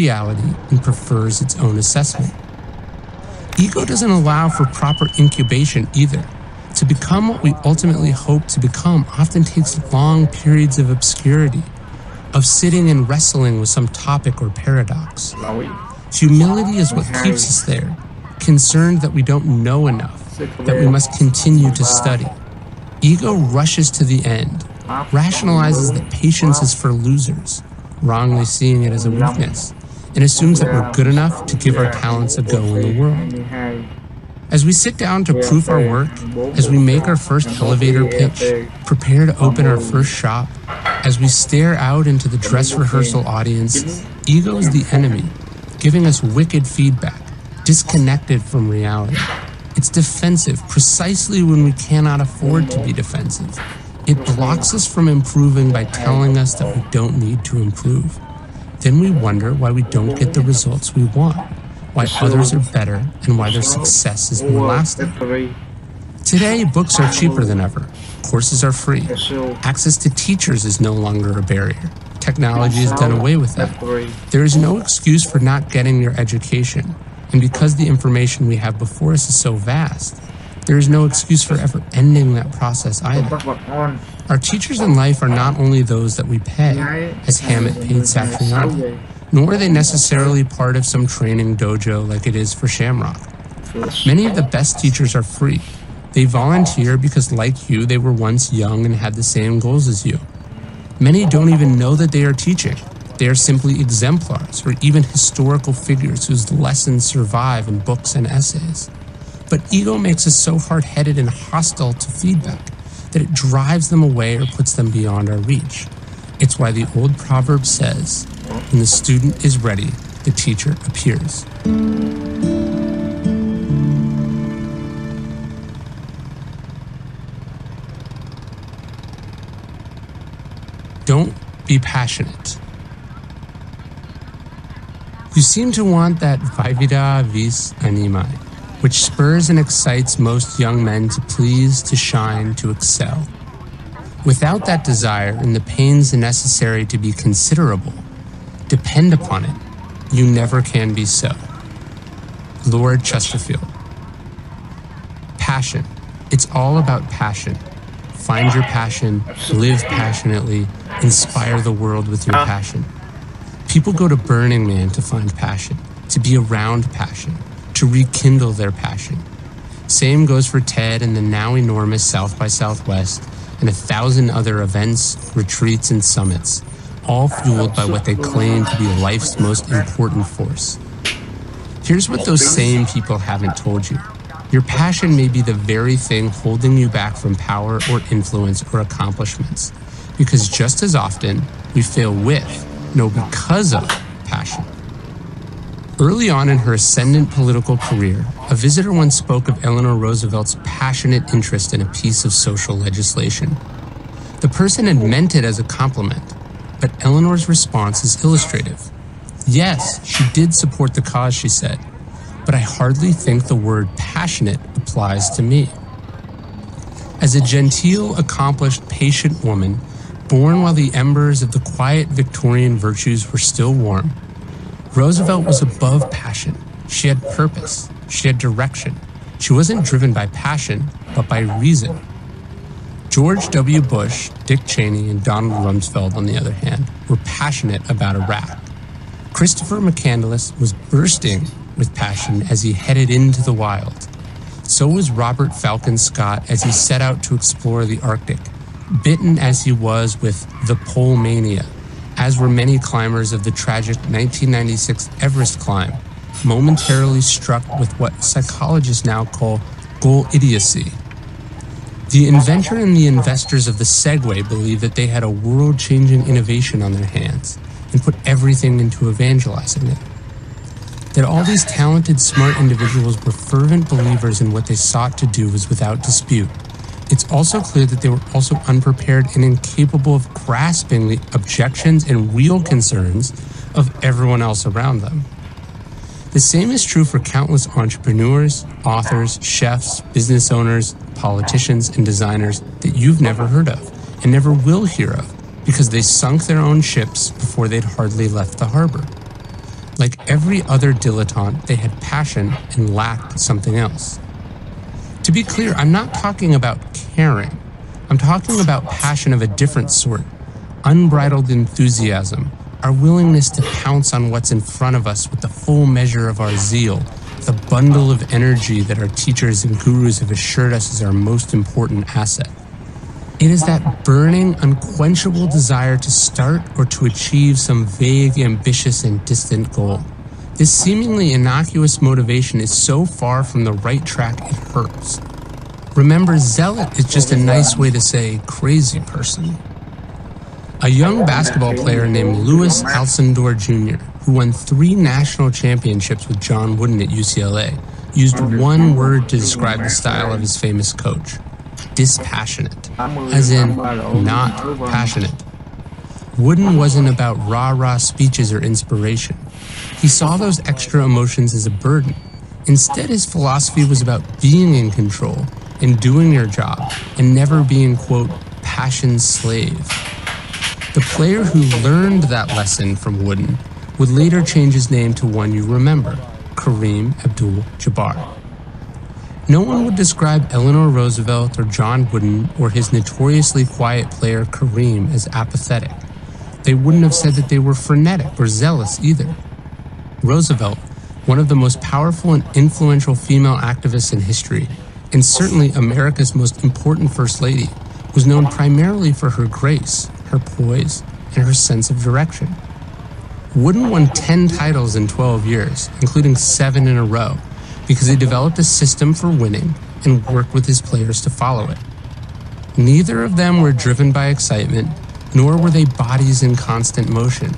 reality and prefers its own assessment. Ego doesn't allow for proper incubation either. To become what we ultimately hope to become often takes long periods of obscurity, of sitting and wrestling with some topic or paradox. Humility is what keeps us there, concerned that we don't know enough, that we must continue to study. Ego rushes to the end, rationalizes that patience is for losers, wrongly seeing it as a weakness, and assumes that we're good enough to give our talents a go in the world. As we sit down to proof our work, as we make our first elevator pitch, prepare to open our first shop, as we stare out into the dress rehearsal audience, ego is the enemy, giving us wicked feedback, disconnected from reality. It's defensive precisely when we cannot afford to be defensive. It blocks us from improving by telling us that we don't need to improve. Then we wonder why we don't get the results we want, why others are better, and why their success is more lasting. Today, books are cheaper than ever. Courses are free. Access to teachers is no longer a barrier. Technology has done away with that. There is no excuse for not getting your education. And because the information we have before us is so vast, there is no excuse for ever ending that process either. Our teachers in life are not only those that we pay, as Hammett paid Satriani, nor are they necessarily part of some training dojo like it is for Shamrock. Many of the best teachers are free. They volunteer because, like you, they were once young and had the same goals as you. Many don't even know that they are teaching. They are simply exemplars or even historical figures whose lessons survive in books and essays. But ego makes us so hard headed and hostile to feedback that it drives them away or puts them beyond our reach. It's why the old proverb says, when the student is ready, the teacher appears. Don't be passionate. You seem to want that vivida vis animae, which spurs and excites most young men to please, to shine, to excel. Without that desire and the pains necessary to be considerable, depend upon it, you never can be so. Lord Chesterfield. Passion. It's all about passion. Find your passion, live passionately, inspire the world with your uh. passion. People go to Burning Man to find passion, to be around passion, to rekindle their passion. Same goes for TED and the now enormous South by Southwest and a thousand other events, retreats, and summits, all fueled by what they claim to be life's most important force. Here's what those same people haven't told you. Your passion may be the very thing holding you back from power or influence or accomplishments. Because just as often, we fail with, no, because of passion. Early on in her ascendant political career, a visitor once spoke of Eleanor Roosevelt's passionate interest in a piece of social legislation. The person had meant it as a compliment, but Eleanor's response is illustrative. Yes, she did support the cause, she said, but I hardly think the word passionate applies to me. As a genteel, accomplished, patient woman, born while the embers of the quiet Victorian virtues were still warm, Roosevelt was above passion. She had purpose, she had direction. She wasn't driven by passion, but by reason. George W. Bush, Dick Cheney, and Donald Rumsfeld, on the other hand, were passionate about Iraq. Christopher McCandless was bursting with passion as he headed into the wild. So was Robert Falcon Scott as he set out to explore the Arctic, bitten as he was with the pole mania, as were many climbers of the tragic 1996 Everest climb, momentarily struck with what psychologists now call goal idiocy. The inventor and the investors of the Segway believed that they had a world changing innovation on their hands and put everything into evangelizing it. That all these talented, smart individuals were fervent believers in what they sought to do was without dispute. It's also clear that they were also unprepared and incapable of grasping the objections and real concerns of everyone else around them. The same is true for countless entrepreneurs, authors, chefs, business owners, politicians, and designers that you've never heard of and never will hear of because they sunk their own ships before they'd hardly left the harbor. Like every other dilettante, they had passion and lacked something else. To be clear, I'm not talking about caring. I'm talking about passion of a different sort unbridled enthusiasm, our willingness to pounce on what's in front of us with the full measure of our zeal, the bundle of energy that our teachers and gurus have assured us is our most important asset. It is that burning, unquenchable desire to start or to achieve some vague, ambitious, and distant goal. This seemingly innocuous motivation is so far from the right track it hurts. Remember, zealot is just a nice way to say crazy person. A young basketball player named Louis Alcindor Jr., who won three national championships with John Wooden at UCLA, used one word to describe the style of his famous coach dispassionate, as in not passionate. Wooden wasn't about rah rah speeches or inspiration. He saw those extra emotions as a burden. Instead, his philosophy was about being in control and doing your job and never being, quote, passion's slave. The player who learned that lesson from Wooden would later change his name to one you remember Kareem Abdul Jabbar. No one would describe Eleanor Roosevelt or John Wooden or his notoriously quiet player Kareem as apathetic. They wouldn't have said that they were frenetic or zealous either. Roosevelt, one of the most powerful and influential female activists in history, and certainly America's most important First Lady, was known primarily for her grace, her poise, and her sense of direction. Wooden won 10 titles in 12 years, including seven in a row, because he developed a system for winning and worked with his players to follow it. Neither of them were driven by excitement, nor were they bodies in constant motion.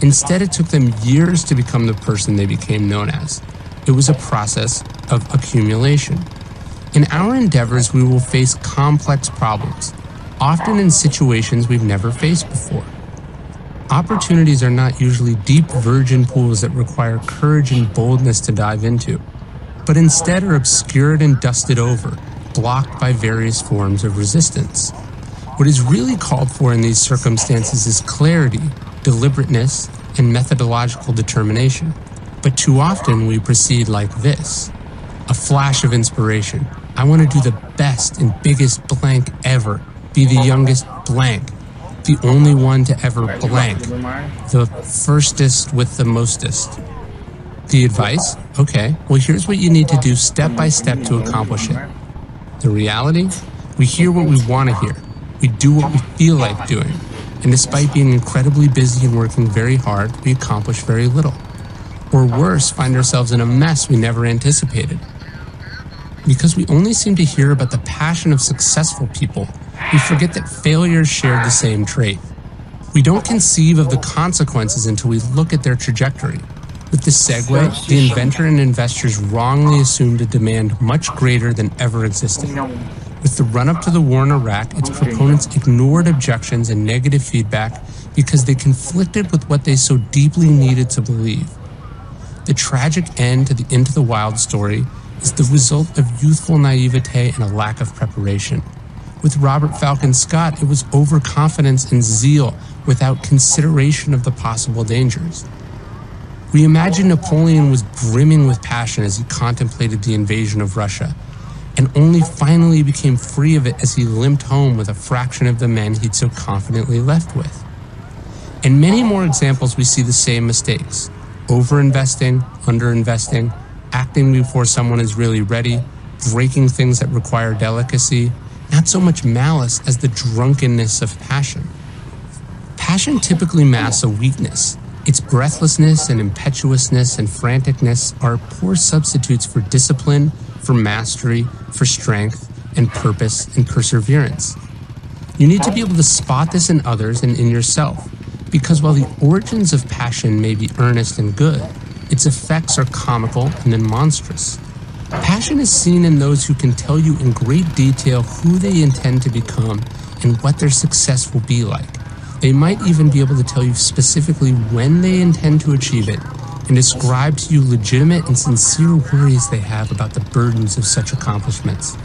Instead, it took them years to become the person they became known as. It was a process of accumulation. In our endeavors, we will face complex problems, often in situations we've never faced before. Opportunities are not usually deep virgin pools that require courage and boldness to dive into, but instead are obscured and dusted over, blocked by various forms of resistance. What is really called for in these circumstances is clarity, deliberateness, and methodological determination. But too often we proceed like this a flash of inspiration. I want to do the best and biggest blank ever be the youngest blank, the only one to ever blank, the firstest with the mostest. The advice? Okay, well, here's what you need to do step by step to accomplish it. The reality? We hear what we want to hear. We do what we feel like doing. And despite being incredibly busy and working very hard, we accomplish very little. Or worse, find ourselves in a mess we never anticipated. Because we only seem to hear about the passion of successful people we forget that failures shared the same trait. We don't conceive of the consequences until we look at their trajectory. With the Segway, the inventor and investors wrongly assumed a demand much greater than ever existed. With the run up to the war in Iraq, its proponents ignored objections and negative feedback because they conflicted with what they so deeply needed to believe. The tragic end to the Into the Wild story is the result of youthful naivete and a lack of preparation. With Robert Falcon Scott, it was overconfidence and zeal without consideration of the possible dangers. We imagine Napoleon was brimming with passion as he contemplated the invasion of Russia, and only finally became free of it as he limped home with a fraction of the men he'd so confidently left with. In many more examples, we see the same mistakes overinvesting, underinvesting, acting before someone is really ready, breaking things that require delicacy, not so much malice as the drunkenness of passion. Passion typically masks a weakness. Its breathlessness and impetuousness and franticness are poor substitutes for discipline, for mastery, for strength, and purpose and perseverance. You need to be able to spot this in others and in yourself, because while the origins of passion may be earnest and good, its effects are comical and then monstrous. Passion is seen in those who can tell you in great detail who they intend to become and what their success will be like. They might even be able to tell you specifically when they intend to achieve it and describe to you legitimate and sincere worries they have about the burdens of such accomplishments.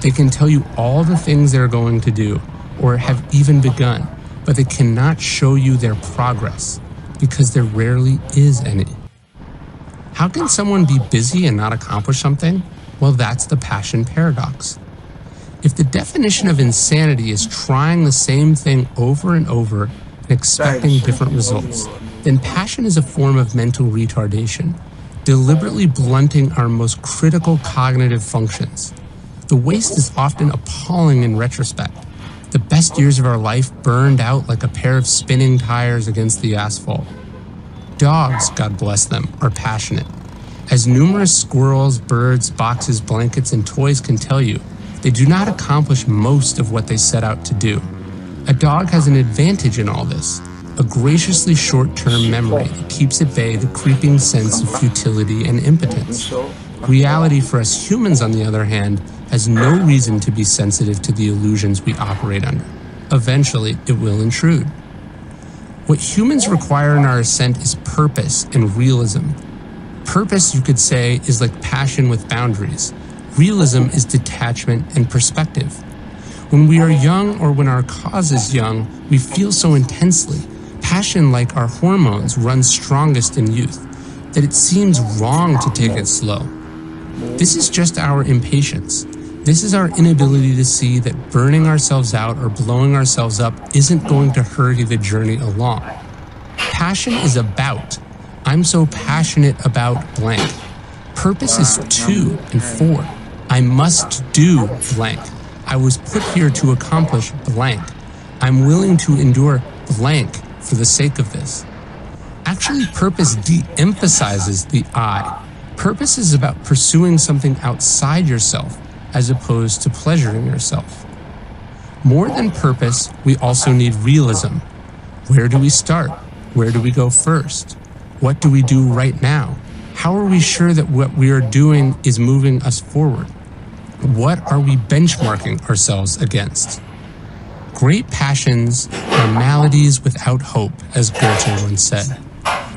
They can tell you all the things they're going to do or have even begun, but they cannot show you their progress because there rarely is any. How can someone be busy and not accomplish something? Well, that's the passion paradox. If the definition of insanity is trying the same thing over and over and expecting different results, then passion is a form of mental retardation, deliberately blunting our most critical cognitive functions. The waste is often appalling in retrospect. The best years of our life burned out like a pair of spinning tires against the asphalt. Dogs, God bless them, are passionate. As numerous squirrels, birds, boxes, blankets, and toys can tell you, they do not accomplish most of what they set out to do. A dog has an advantage in all this a graciously short term memory that keeps at bay the creeping sense of futility and impotence. Reality for us humans, on the other hand, has no reason to be sensitive to the illusions we operate under. Eventually, it will intrude. What humans require in our ascent is purpose and realism. Purpose, you could say, is like passion with boundaries. Realism is detachment and perspective. When we are young or when our cause is young, we feel so intensely. Passion, like our hormones, runs strongest in youth, that it seems wrong to take it slow. This is just our impatience. This is our inability to see that burning ourselves out or blowing ourselves up isn't going to hurry the journey along. Passion is about. I'm so passionate about blank. Purpose is to and for. I must do blank. I was put here to accomplish blank. I'm willing to endure blank for the sake of this. Actually, purpose de emphasizes the I. Purpose is about pursuing something outside yourself as opposed to pleasuring yourself. More than purpose, we also need realism. Where do we start? Where do we go first? What do we do right now? How are we sure that what we are doing is moving us forward? What are we benchmarking ourselves against? Great passions are maladies without hope, as Goethe once said,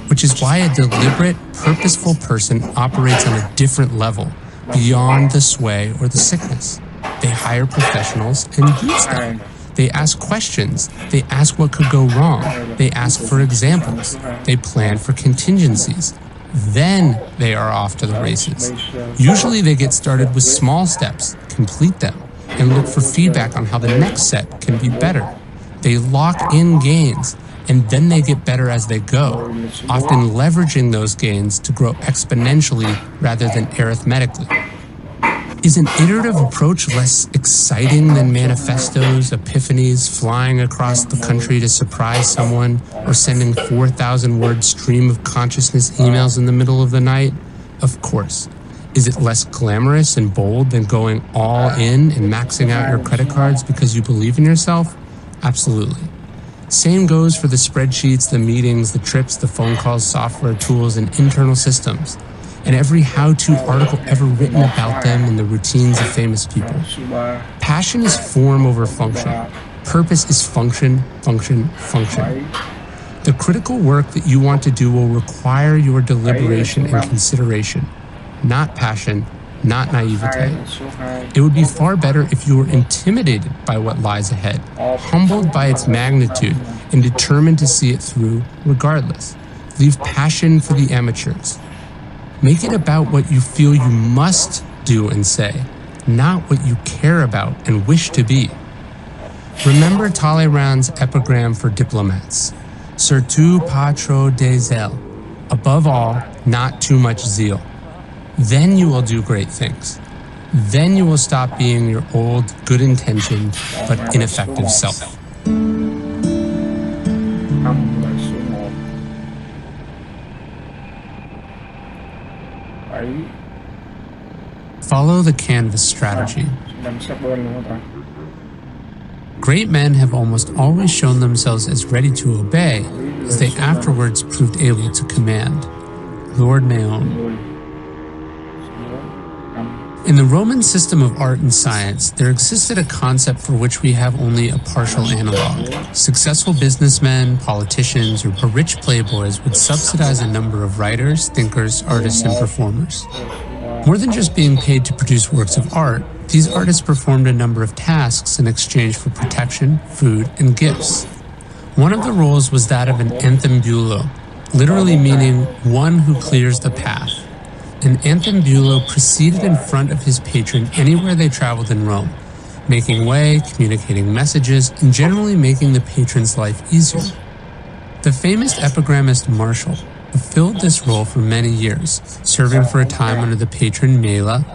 which is why a deliberate, purposeful person operates on a different level beyond the sway or the sickness. They hire professionals and use them. They ask questions. They ask what could go wrong. They ask for examples. They plan for contingencies. Then they are off to the races. Usually they get started with small steps, complete them, and look for feedback on how the next set can be better. They lock in gains and then they get better as they go, often leveraging those gains to grow exponentially rather than arithmetically. Is an iterative approach less exciting than manifestos, epiphanies, flying across the country to surprise someone, or sending 4,000 word stream of consciousness emails in the middle of the night? Of course. Is it less glamorous and bold than going all in and maxing out your credit cards because you believe in yourself? Absolutely. Same goes for the spreadsheets, the meetings, the trips, the phone calls, software tools, and internal systems, and every how to article ever written about them and the routines of famous people. Passion is form over function. Purpose is function, function, function. The critical work that you want to do will require your deliberation and consideration, not passion, not naivete. It would be far better if you were intimidated by what lies ahead, humbled by its magnitude, and determined to see it through regardless. Leave passion for the amateurs. Make it about what you feel you must do and say, not what you care about and wish to be. Remember Talleyrand's epigram for diplomats Surtout pas trop de zèle. Above all, not too much zeal. Then you will do great things. Then you will stop being your old, good intentioned, but ineffective self. Follow the canvas strategy. Great men have almost always shown themselves as ready to obey as they afterwards proved able to command. Lord Mahon. In the Roman system of art and science, there existed a concept for which we have only a partial analog. Successful businessmen, politicians, or rich playboys would subsidize a number of writers, thinkers, artists, and performers. More than just being paid to produce works of art, these artists performed a number of tasks in exchange for protection, food, and gifts. One of the roles was that of an anteambulo, literally meaning one who clears the path. And anteambulo proceeded in front of his patron anywhere they traveled in Rome, making way, communicating messages, and generally making the patron's life easier. The famous epigrammist Martial fulfilled this role for many years, serving for a time under the patron Mela,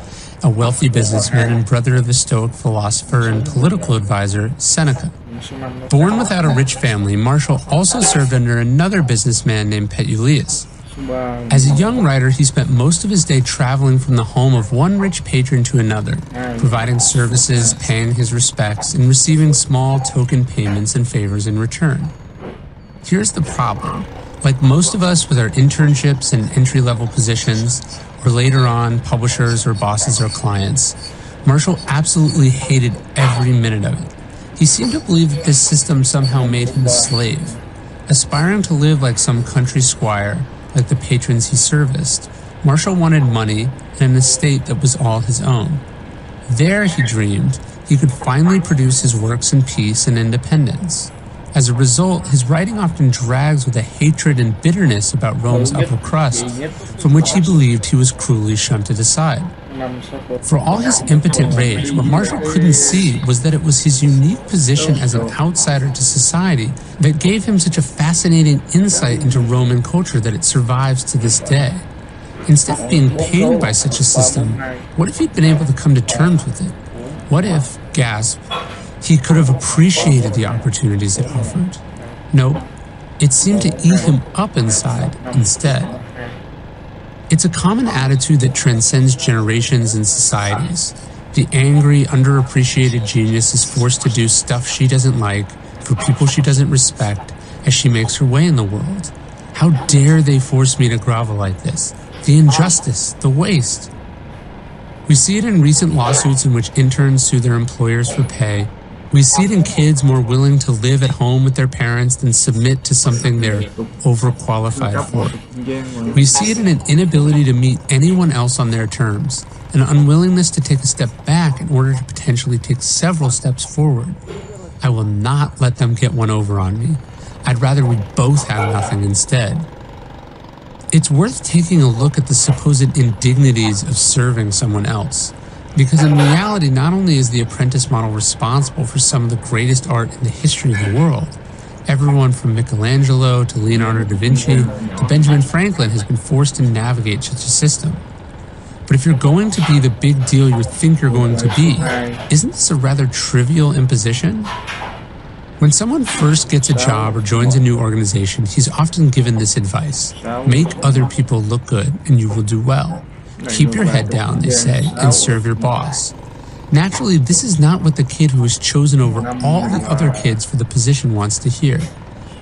a wealthy businessman and brother of the Stoic philosopher and political advisor Seneca. Born without a rich family, Martial also served under another businessman named Petilius. As a young writer, he spent most of his day traveling from the home of one rich patron to another, providing services, paying his respects, and receiving small token payments and favors in return. Here's the problem. Like most of us with our internships and entry level positions, or later on publishers or bosses or clients, Martial absolutely hated every minute of it. He seemed to believe that this system somehow made him a slave. Aspiring to live like some country squire, like the patrons he serviced, Martial wanted money and an estate that was all his own. There, he dreamed, he could finally produce his works in peace and independence. As a result, his writing often drags with a hatred and bitterness about Rome's upper crust, from which he believed he was cruelly shunted aside. For all his impotent rage, what Martial couldn't see was that it was his unique position as an outsider to society that gave him such a fascinating insight into Roman culture that it survives to this day. Instead of being pained by such a system, what if he'd been able to come to terms with it? What if, gasp, he could have appreciated the opportunities it offered? Nope, it seemed to eat him up inside instead. It's a common attitude that transcends generations and societies. The angry, underappreciated genius is forced to do stuff she doesn't like for people she doesn't respect as she makes her way in the world. How dare they force me to grovel like this? The injustice, the waste. We see it in recent lawsuits in which interns sue their employers for pay we see it in kids more willing to live at home with their parents than submit to something they're overqualified for. We see it in an inability to meet anyone else on their terms, an unwillingness to take a step back in order to potentially take several steps forward. I will not let them get one over on me. I'd rather we both have nothing instead. It's worth taking a look at the supposed indignities of serving someone else. Because in reality, not only is the apprentice model responsible for some of the greatest art in the history of the world, everyone from Michelangelo to Leonardo da Vinci to Benjamin Franklin has been forced to navigate such a system. But if you're going to be the big deal you think you're going to be, isn't this a rather trivial imposition? When someone first gets a job or joins a new organization, he's often given this advice make other people look good and you will do well. Keep your head down, they say, and serve your boss. Naturally, this is not what the kid who was chosen over all the other kids for the position wants to hear.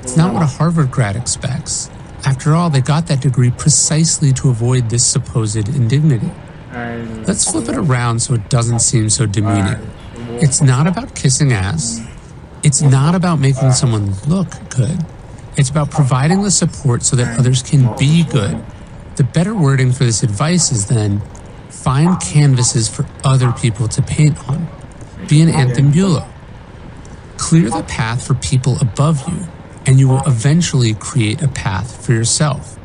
It's not what a Harvard grad expects. After all, they got that degree precisely to avoid this supposed indignity. Let's flip it around so it doesn't seem so demeaning. It's not about kissing ass. It's not about making someone look good. It's about providing the support so that others can be good the better wording for this advice is then find canvases for other people to paint on. Be an anteambulo. Clear the path for people above you, and you will eventually create a path for yourself.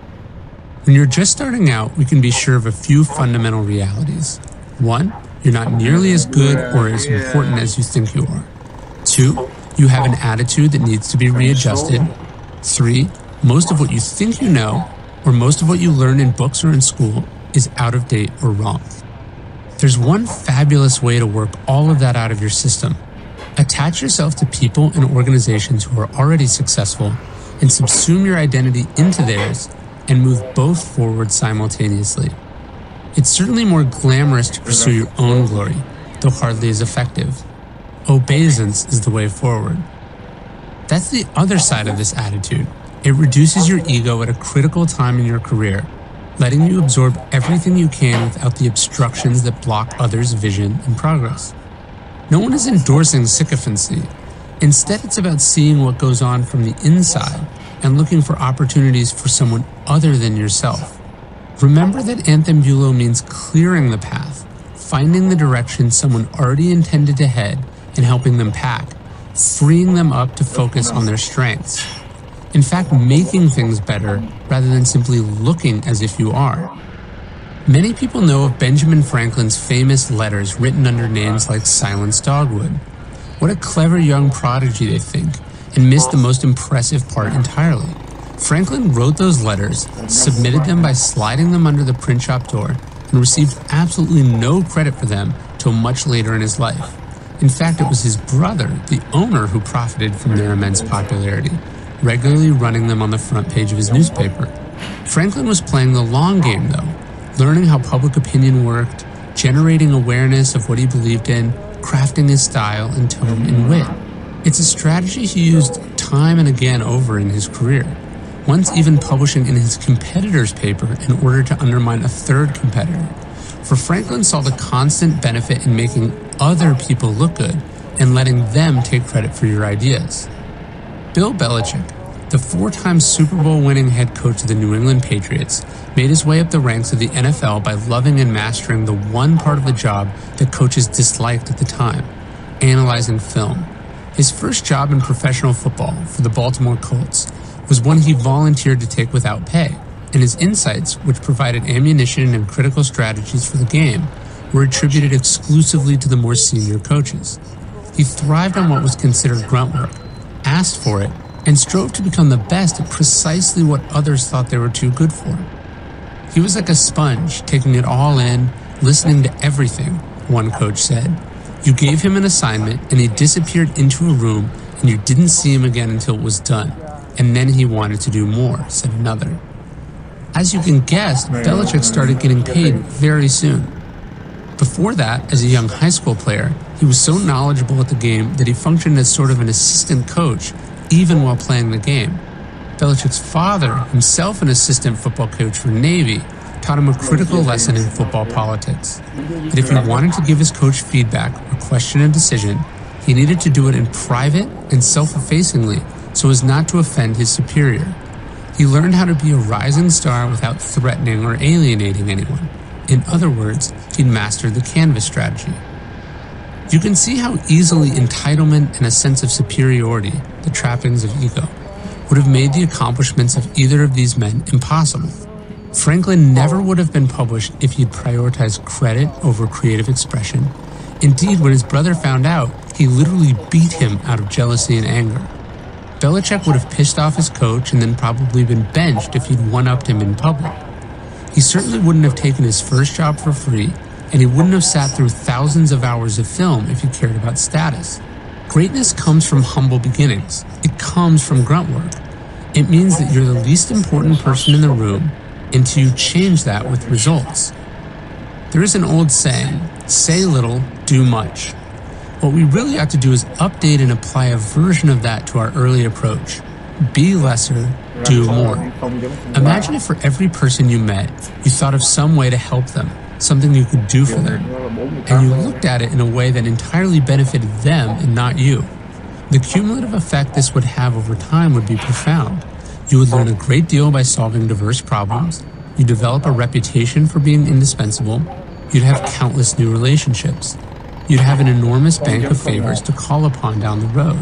When you're just starting out, we can be sure of a few fundamental realities. One, you're not nearly as good or as important as you think you are. Two, you have an attitude that needs to be readjusted. Three, most of what you think you know where most of what you learn in books or in school is out of date or wrong. There's one fabulous way to work all of that out of your system. Attach yourself to people and organizations who are already successful and subsume your identity into theirs and move both forward simultaneously. It's certainly more glamorous to pursue your own glory, though hardly as effective. Obeisance is the way forward. That's the other side of this attitude. It reduces your ego at a critical time in your career, letting you absorb everything you can without the obstructions that block others' vision and progress. No one is endorsing sycophancy. Instead, it's about seeing what goes on from the inside and looking for opportunities for someone other than yourself. Remember that anteambulo means clearing the path, finding the direction someone already intended to head, and helping them pack, freeing them up to focus on their strengths. In fact, making things better rather than simply looking as if you are. Many people know of Benjamin Franklin's famous letters written under names like Silence Dogood. What a clever young prodigy, they think, and miss the most impressive part entirely. Franklin wrote those letters, submitted them by sliding them under the print shop door, and received absolutely no credit for them till much later in his life. In fact, it was his brother, the owner, who profited from their immense popularity, regularly running them on the front page of his newspaper. Franklin was playing the long game, though, learning how public opinion worked, generating awareness of what he believed in, crafting his style and tone and wit. It's a strategy he used time and again over in his career, once even publishing in his competitor's paper in order to undermine a third competitor. For Franklin saw the constant benefit in making other people look good and letting them take credit for your ideas. Bill Belichick, the four time Super Bowl winning head coach of the New England Patriots made his way up the ranks of the NFL by loving and mastering the one part of the job that coaches disliked at the time analyzing film. His first job in professional football for the Baltimore Colts was one he volunteered to take without pay, and his insights, which provided ammunition and critical strategies for the game, were attributed exclusively to the more senior coaches. He thrived on what was considered grunt work, asked for it, and strove to become the best at precisely what others thought they were too good for. He was like a sponge, taking it all in, listening to everything, one coach said. You gave him an assignment and he disappeared into a room and you didn't see him again until it was done. And then he wanted to do more, said another. As you can guess, Belichick started getting paid very soon. Before that, as a young high school player, he was so knowledgeable at the game that he functioned as sort of an assistant coach even while playing the game. Belichick's father, himself an assistant football coach for Navy, taught him a critical lesson in football politics. That if he wanted to give his coach feedback or question a decision, he needed to do it in private and self effacingly so as not to offend his superior. He learned how to be a rising star without threatening or alienating anyone. In other words, he'd mastered the canvas strategy. You can see how easily entitlement and a sense of superiority, the trappings of ego, would have made the accomplishments of either of these men impossible. Franklin never would have been published if he'd prioritized credit over creative expression. Indeed, when his brother found out, he literally beat him out of jealousy and anger. Belichick would have pissed off his coach and then probably been benched if he'd one upped him in public. He certainly wouldn't have taken his first job for free and he wouldn't have sat through thousands of hours of film if he cared about status. Greatness comes from humble beginnings. It comes from grunt work. It means that you're the least important person in the room until you change that with results. There is an old saying say little, do much. What we really have to do is update and apply a version of that to our early approach. Be lesser, do more. Imagine if for every person you met, you thought of some way to help them something you could do for them, and you looked at it in a way that entirely benefited them and not you. The cumulative effect this would have over time would be profound. You would learn a great deal by solving diverse problems. You develop a reputation for being indispensable. You'd have countless new relationships. You'd have an enormous bank of favors to call upon down the road.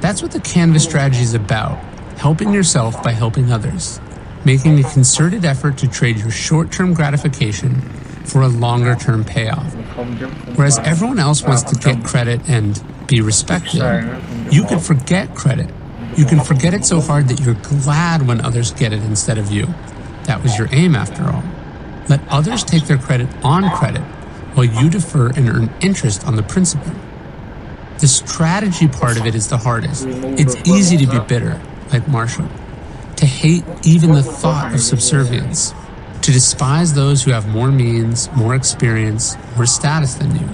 That's what the Canvas strategy is about helping yourself by helping others making a concerted effort to trade your short term gratification for a longer term payoff. Whereas everyone else wants to get credit and be respected, you could forget credit. You can forget it so hard that you're glad when others get it instead of you. That was your aim, after all. Let others take their credit on credit while you defer and earn interest on the principal. The strategy part of it is the hardest. It's easy to be bitter, like Martial to hate even the thought of subservience, to despise those who have more means, more experience, more status than you,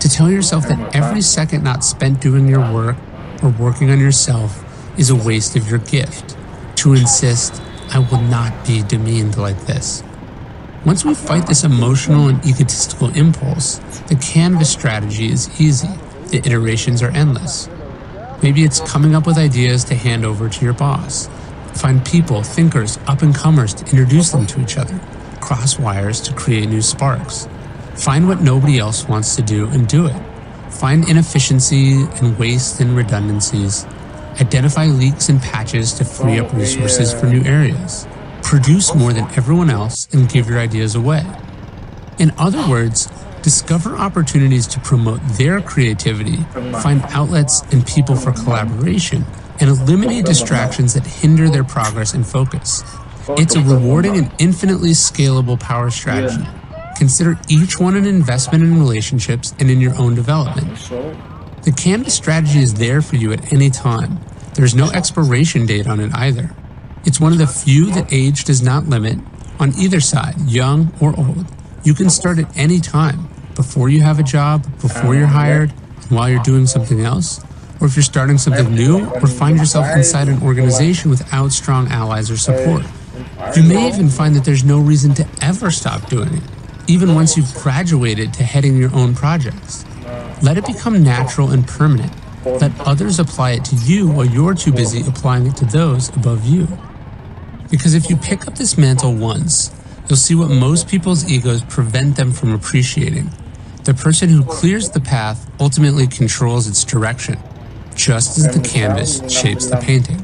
to tell yourself that every second not spent doing your work or working on yourself is a waste of your gift, to insist, I will not be demeaned like this. Once we fight this emotional and egotistical impulse, the canvas strategy is easy. The iterations are endless. Maybe it's coming up with ideas to hand over to your boss Find people, thinkers, up and comers to introduce them to each other. Cross wires to create new sparks. Find what nobody else wants to do and do it. Find inefficiency and waste and redundancies. Identify leaks and patches to free up resources for new areas. produce more than everyone else, and give your ideas away. In other words, discover opportunities to promote their creativity, find outlets and people for collaboration, and eliminate distractions that hinder their progress and focus. It's a rewarding and infinitely scalable power strategy. Consider each one an investment in relationships and in your own development. The Canvas strategy is there for you at any time. There's no expiration date on it either. It's one of the few that age does not limit on either side, young or old. You can start at any time, before you have a job, before you're uh, hired, while you're doing something else, or if you're starting something new, or find yourself inside an organization without strong allies or support. You may even find that there's no reason to ever stop doing it, even once you've graduated to heading your own projects. Let it become natural and permanent. Let others apply it to you while you're too busy applying it to those above you. Because if you pick up this mantle once, you'll see what most people's egos prevent them from appreciating. The person who clears the path ultimately controls its direction, just as the canvas shapes the painting.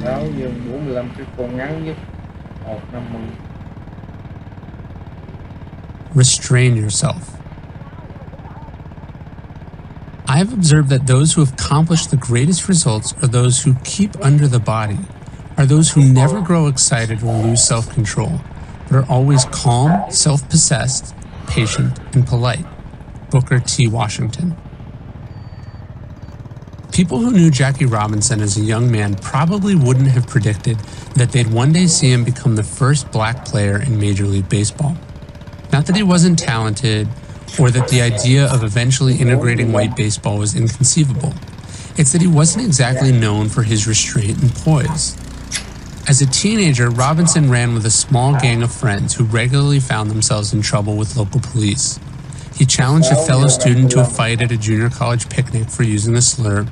6 giờ 45 cái con ngắn nhất 150 restrain yourself. I have observed that those who have accomplished the greatest results are those who keep under the body, are those who never grow excited or lose self control, but are always calm, self possessed, patient, and polite. Booker T. Washington. People who knew Jackie Robinson as a young man probably wouldn't have predicted that they'd one day see him become the first black player in Major League Baseball. Not that he wasn't talented or that the idea of eventually integrating white baseball was inconceivable. It's that he wasn't exactly known for his restraint and poise. As a teenager, Robinson ran with a small gang of friends who regularly found themselves in trouble with local police. He challenged a fellow student to a fight at a junior college picnic for using the slur.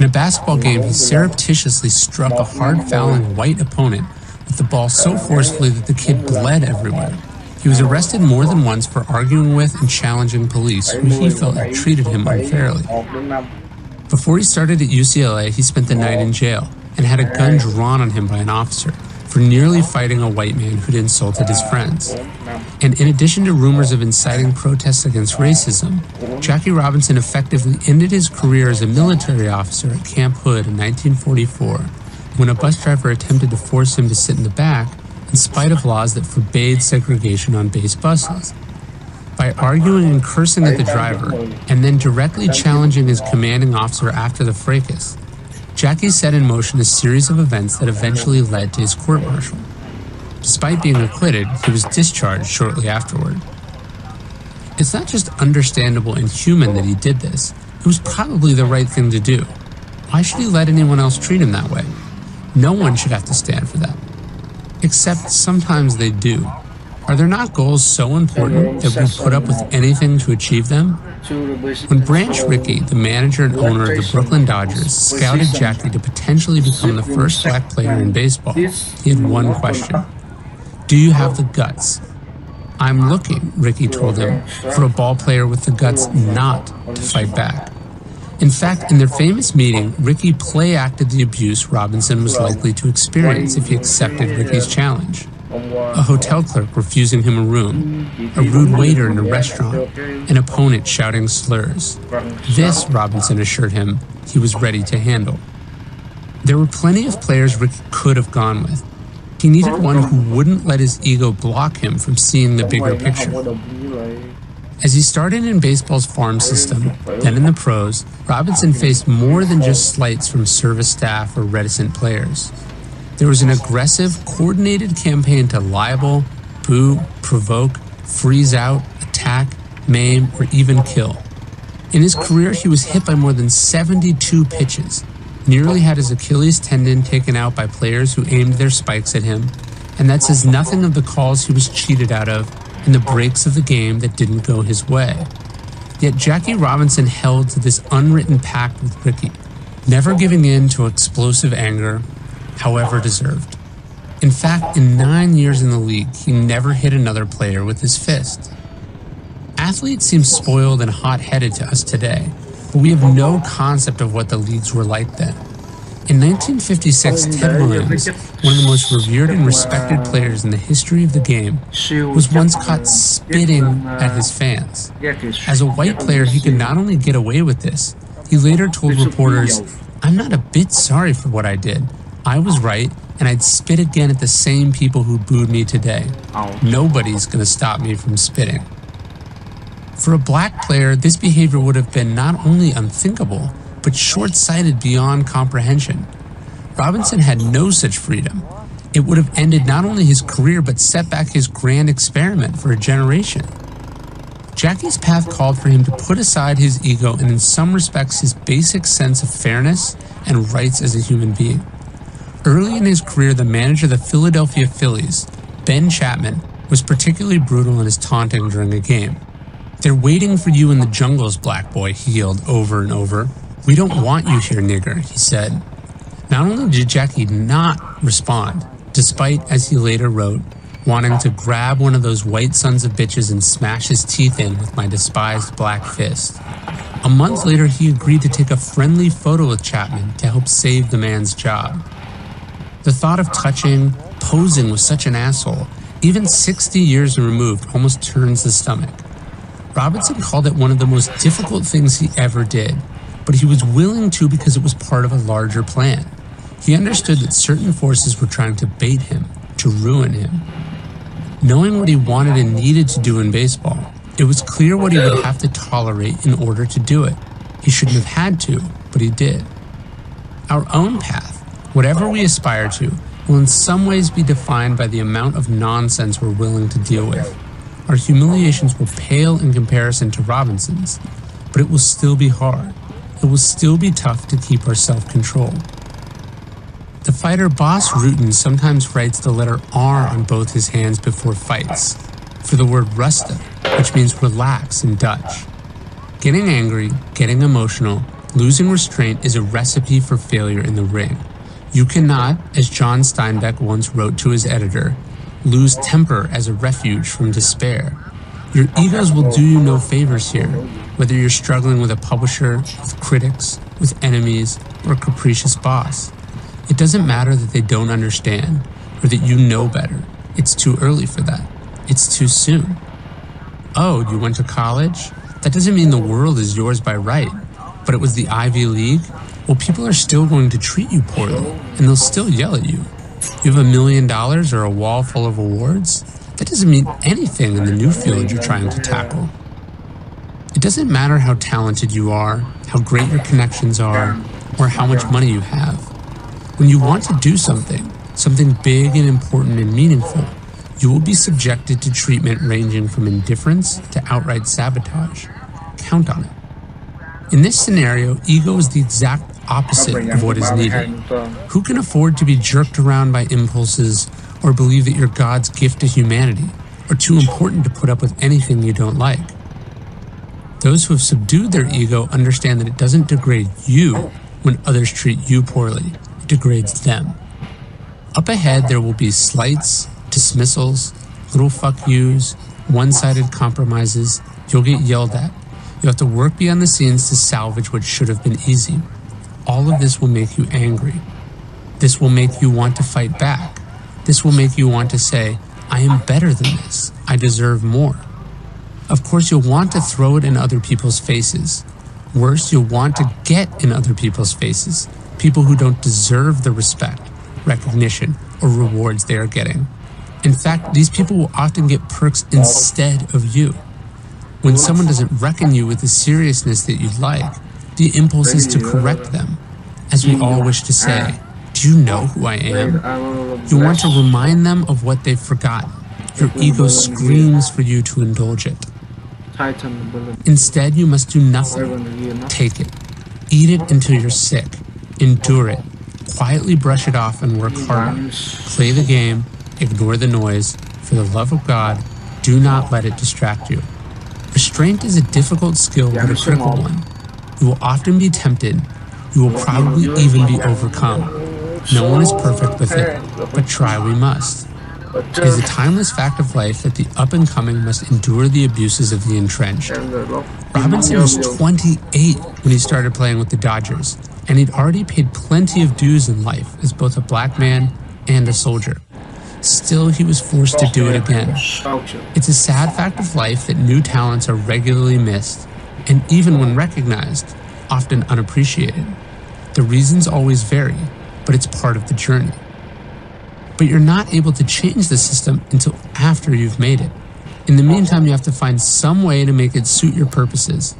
In a basketball game, he surreptitiously struck a hard fouling white opponent with the ball so forcefully that the kid bled everywhere. He was arrested more than once for arguing with and challenging police who he felt had treated him unfairly. Before he started at UCLA, he spent the night in jail and had a gun drawn on him by an officer for nearly fighting a white man who'd insulted his friends. And in addition to rumors of inciting protests against racism, Jackie Robinson effectively ended his career as a military officer at Camp Hood in 1944 when a bus driver attempted to force him to sit in the back in spite of laws that forbade segregation on base buses. By arguing and cursing at the driver, and then directly challenging his commanding officer after the fracas, Jackie set in motion a series of events that eventually led to his court martial. Despite being acquitted, he was discharged shortly afterward. It's not just understandable and human that he did this, it was probably the right thing to do. Why should he let anyone else treat him that way? No one should have to stand for that. Except sometimes they do. Are there not goals so important that we put up with anything to achieve them? When Branch Rickey, the manager and owner of the Brooklyn Dodgers, scouted Jackie to potentially become the first black player in baseball, he had one question Do you have the guts? I'm looking, Rickey told him, for a ball player with the guts not to fight back. In fact, in their famous meeting, Rickey play acted the abuse Robinson was likely to experience if he accepted Rickey's challenge. A hotel clerk refusing him a room, a rude waiter in a restaurant, an opponent shouting slurs. This, Robinson assured him, he was ready to handle. There were plenty of players Rick could have gone with. He needed one who wouldn't let his ego block him from seeing the bigger picture. As he started in baseball's farm system, then in the pros, Robinson faced more than just slights from service staff or reticent players. There was an aggressive, coordinated campaign to libel, boo, provoke, freeze out, attack, maim, or even kill. In his career, he was hit by more than 72 pitches, nearly had his Achilles tendon taken out by players who aimed their spikes at him, and that says nothing of the calls he was cheated out of and the breaks of the game that didn't go his way. Yet Jackie Robinson held to this unwritten pact with Rickey, never giving in to explosive anger, however deserved. In fact, in nine years in the league, he never hit another player with his fist. Athletes seem spoiled and hot headed to us today, but we have no concept of what the leagues were like then. In 1956, Ted Williams, one of the most revered and respected players in the history of the game, was once caught spitting at his fans. As a white player, he could not only get away with this, he later told reporters, I'm not a bit sorry for what I did. I was right, and I'd spit again at the same people who booed me today. Nobody's going to stop me from spitting. For a black player, this behavior would have been not only unthinkable, but short sighted beyond comprehension. Robinson had no such freedom. It would have ended not only his career, but set back his grand experiment for a generation. Jackie's path called for him to put aside his ego and, in some respects, his basic sense of fairness and rights as a human being. Early in his career, the manager of the Philadelphia Phillies, Ben Chapman, was particularly brutal in his taunting during a game. They're waiting for you in the jungles, black boy, he yelled over and over. We don't want you here, nigger, he said. Not only did Jackie not respond, despite, as he later wrote, wanting to grab one of those white sons of bitches and smash his teeth in with my despised black fist. A month later, he agreed to take a friendly photo with Chapman to help save the man's job. The thought of touching, posing with such an asshole, even 60 years removed, almost turns the stomach. Robinson called it one of the most difficult things he ever did, but he was willing to because it was part of a larger plan. He understood that certain forces were trying to bait him, to ruin him. Knowing what he wanted and needed to do in baseball, it was clear what he would have to tolerate in order to do it. He shouldn't have had to, but he did. Our own path, whatever we aspire to, will in some ways be defined by the amount of nonsense we're willing to deal with. Our humiliations will pale in comparison to Robinson's, but it will still be hard it will still be tough to keep our self control. The fighter Bas Rutten sometimes writes the letter R on both his hands before fights, for the word rusta, which means relax in Dutch. Getting angry, getting emotional, losing restraint is a recipe for failure in the ring. You cannot, as John Steinbeck once wrote to his editor, lose temper as a refuge from despair. Your egos will do you no favors here, whether you're struggling with a publisher, with critics, with enemies, or a capricious boss. It doesn't matter that they don't understand or that you know better. It's too early for that. It's too soon. Oh, you went to college? That doesn't mean the world is yours by right, but it was the Ivy League? Well, people are still going to treat you poorly, and they'll still yell at you. You have a million dollars or a wall full of awards? That doesn't mean anything in the new field you're trying to tackle. It doesn't matter how talented you are, how great your connections are, or how much money you have. When you want to do something, something big and important and meaningful, you will be subjected to treatment ranging from indifference to outright sabotage. Count on it. In this scenario, ego is the exact opposite of what is needed. Who can afford to be jerked around by impulses or believe that you're God's gift to humanity or too important to put up with anything you don't like? Those who have subdued their ego understand that it doesn't degrade you when others treat you poorly, it degrades them. Up ahead, there will be slights, dismissals, little fuck yous, one sided compromises. You'll get yelled at. You'll have to work beyond the scenes to salvage what should have been easy. All of this will make you angry. This will make you want to fight back. This will make you want to say, I am better than this. I deserve more. Of course, you'll want to throw it in other people's faces. Worse, you'll want to get in other people's faces, people who don't deserve the respect, recognition, or rewards they are getting. In fact, these people will often get perks instead of you. When someone doesn't reckon you with the seriousness that you'd like, the impulse is to correct them. As we all wish to say, Do you know who I am? You want to remind them of what they've forgotten. Your ego screams for you to indulge it. Instead, you must do nothing. Take it. Eat it until you're sick. Endure it. Quietly brush it off and work harder. Play the game. Ignore the noise. For the love of God, do not let it distract you. Restraint is a difficult skill but a critical one. You will often be tempted. You will probably even be overcome. No one is perfect with it, but try we must. It is a timeless fact of life that the up and coming must endure the abuses of the entrenched. Robinson was 28 when he started playing with the Dodgers, and he'd already paid plenty of dues in life as both a black man and a soldier. Still, he was forced to do it again. It's a sad fact of life that new talents are regularly missed, and even when recognized, often unappreciated. The reasons always vary, but it's part of the journey. But you're not able to change the system until after you've made it. In the meantime, you have to find some way to make it suit your purposes,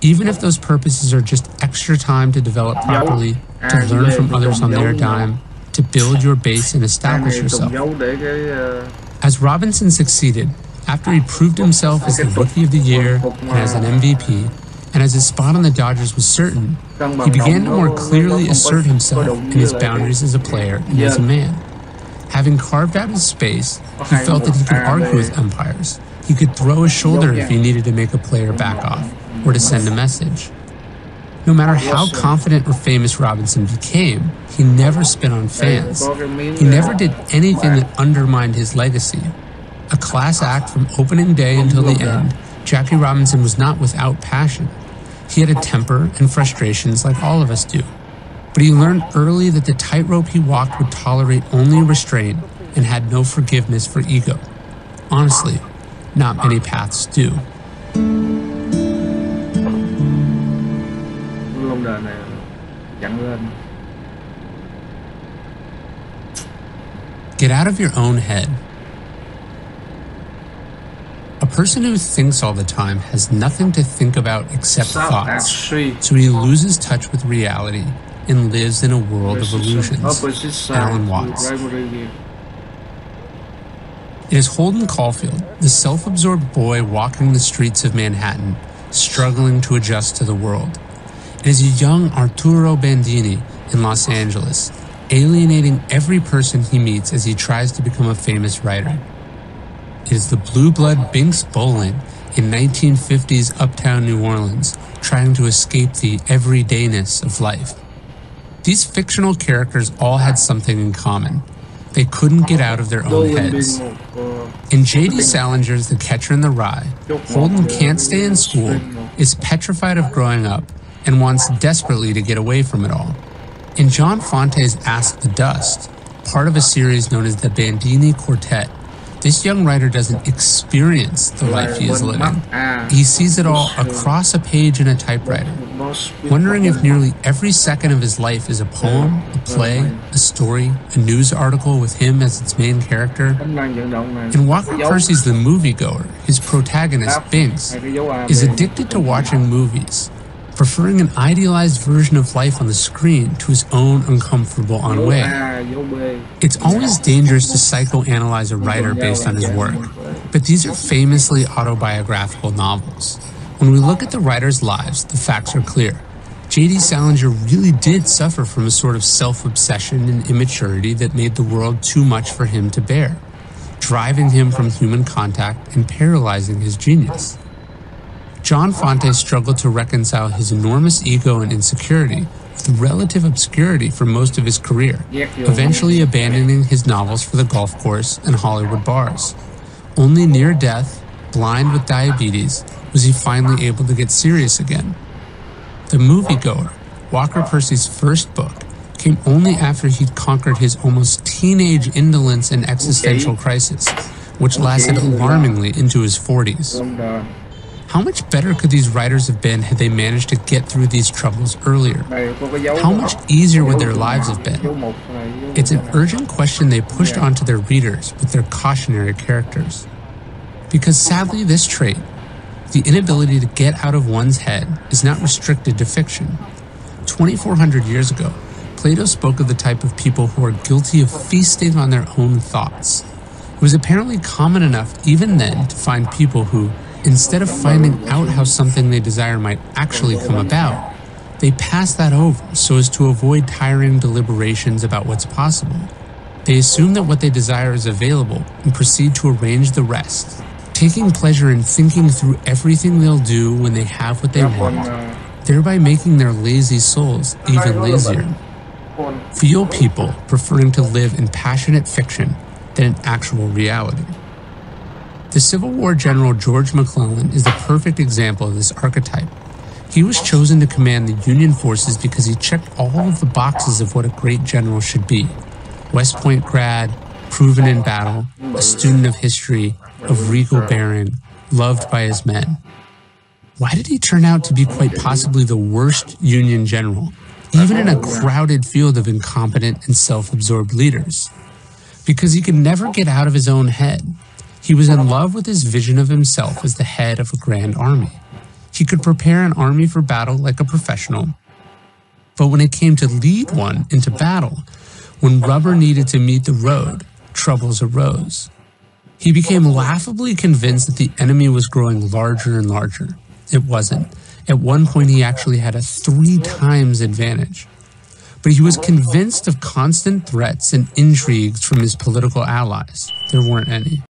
even if those purposes are just extra time to develop properly, to learn from others on their dime, to build your base and establish yourself. trồng dấu để cái ờ, As Robinson succeeded, after he proved himself as the Rookie of the Year and as an MVP, and as his spot on the Dodgers was certain, he began to more clearly assert himself and his boundaries as a player and as a man. Having carved out his space, he felt that he could argue with umpires. He could throw a shoulder if he needed to make a player back off or to send a message. No matter how confident or famous Robinson became, he never spit on fans. He never did anything that undermined his legacy. A class act from opening day until the end, Jackie Robinson was not without passion. He had a temper and frustrations like all of us do. But he learned early that the tightrope he walked would tolerate only restraint and had no forgiveness for ego. Honestly, not many paths do. Get out of your own head. A person who thinks all the time has nothing to think about except thoughts. So he loses touch with reality and lives in a world of illusions. Alan Watts. It is Holden Caulfield, the self absorbed boy walking the streets of Manhattan, struggling to adjust to the world. It is a young Arturo Bandini in Los Angeles, alienating every person he meets as he tries to become a famous writer. Is the blue blood Binx Bolling in 1950s uptown New Orleans, trying to escape the everydayness of life. These fictional characters all had something in common. They couldn't get out of their own heads. In J.D. Salinger's The Catcher in the Rye, Holden can't stay in school, is petrified of growing up, and wants desperately to get away from it all. In John Fante's Ask the Dust, part of a series known as the Bandini Quartet, this young writer doesn't experience the life he is living. Ah. He sees it all across a page in a typewriter, wondering if nearly every second of his life is a poem, a play, a story, a news article with him as its main character. Đánh năng vận động này In Walker Percy's The Moviegoer, his protagonist, Binx, hay cái dấu A is addicted to watching movies, preferring an idealized version of life on the screen to his own uncomfortable dấu on way. A dấu B It's always dangerous to psychoanalyze a writer based on his work, but these are famously autobiographical novels. When we look at the writer's lives, the facts are clear. J.D. Salinger really did suffer from a sort of self obsession and immaturity that made the world too much for him to bear, driving him from human contact and paralyzing his genius. John Fante struggled to reconcile his enormous ego and insecurity with relative obscurity for most of his career, eventually abandoning his novels for the golf course and Hollywood bars. Only near death, blind with diabetes, was he finally able to get serious again. The Moviegoer, Walker Percy's first book, came only after he'd conquered his almost teenage indolence and existential crisis, which lasted alarmingly into his 40s. How much better could these writers have been had they managed to get through these troubles earlier? này có cái dấu How much easier would their lives have been? dấu một này dấu It's an urgent question they pushed onto their readers with their cautionary characters. Because sadly, this trait, the inability to get out of one's head, is not restricted to fiction. 2,400 years ago, Plato spoke of the type of people who are guilty of feasting on their own thoughts. It was apparently common enough even then to find people who, instead of finding out how something they desire might actually come about, they pass that over so as to avoid tiring deliberations about what's possible. They assume that what they desire is available and proceed to arrange the rest, taking pleasure in thinking through everything they'll do when they have what they want, thereby making their lazy souls even lazier. Feel people preferring to live in passionate fiction than in actual reality. The Civil War general George McClellan is the perfect example of this archetype. He was chosen to command the Union forces because he checked all of the boxes of what a great general should be West Point grad, proven in battle, a student of history, of regal bearing, loved by his men. Why did he turn out to be quite possibly the worst Union general, even in a crowded field of incompetent and self absorbed leaders? Because he could never get out of his own head. He was in love with his vision of himself as the head of a grand army. He could prepare an army for battle like a professional. But when it came to lead one into battle, when rubber needed to meet the road, troubles arose. He became laughably convinced that the enemy was growing larger and larger. It wasn't. At one point, he actually had a three times advantage. But he was convinced of constant threats and intrigues from his political allies. There weren't any.